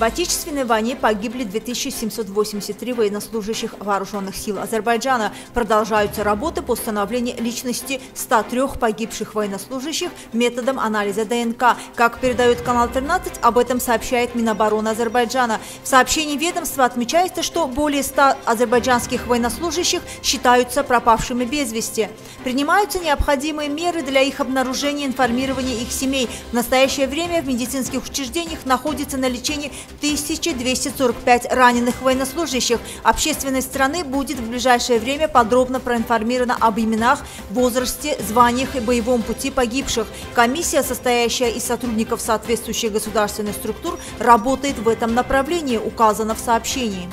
В Отечественной войне погибли 2783 военнослужащих вооруженных сил Азербайджана. Продолжаются работы по установлению личности 103 погибших военнослужащих методом анализа ДНК. Как передает канал 13, об этом сообщает Минобороны Азербайджана. В сообщении ведомства отмечается, что более 100 азербайджанских военнослужащих считаются пропавшими без вести. Принимаются необходимые меры для их обнаружения и информирования их семей. В настоящее время в медицинских учреждениях находится на лечении 1245 раненых военнослужащих. Общественность страны будет в ближайшее время подробно проинформирована об именах, возрасте, званиях и боевом пути погибших. Комиссия, состоящая из сотрудников соответствующих государственных структур, работает в этом направлении, указано в сообщении.